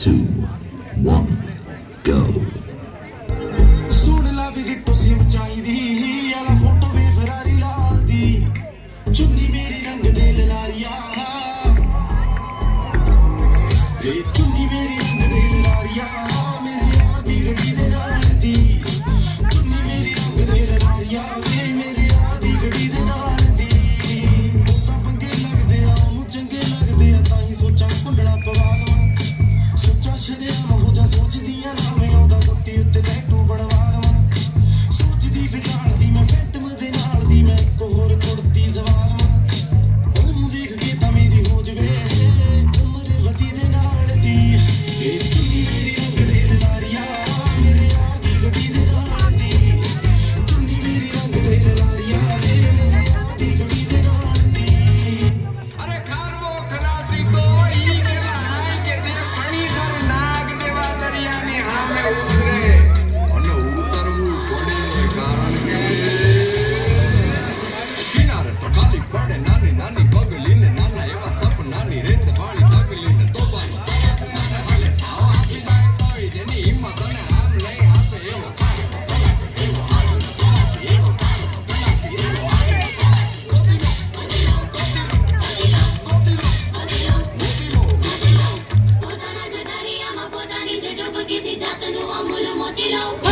two, one, go. ਸੋਹਣ ਲਾਵੇ ਦੀ ਤੁਸੀਂ ਮਚਾਈਦੀ ਆਲਾ ਫੋਟੋ ਵੀ ਫਰਾਰੀ ਲਾਲ ਦੀ ਚੁੰਨੀ ਮੇਰੀ ਰੰਗ ਦੇ ਲਲਾਰੀਆ ਵੇ ਚੁੰਨੀ ਮੇਰੀ ਰੰਗ ਦੇ ਲਲਾਰੀਆ ਮੇਰੇ ਯਾਰ ਦੀ ਗੱਡੀ ਦੇ ਨਾਲ ਦੀ ਚੁੰਨੀ ਮੇਰੀ ਰੰਗ ਦੇ ਲਲਾਰੀਆ Get it out the new, I'm